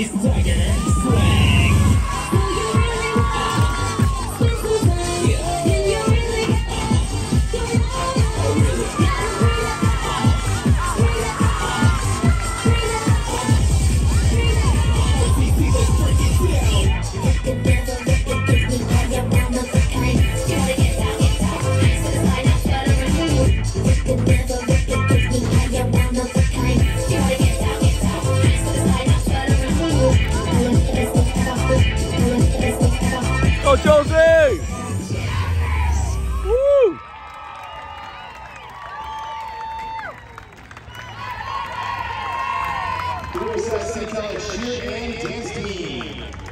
It's Tiger Swag. Down. Like a Go Josie! Woo! Riverside City cheer and dance team.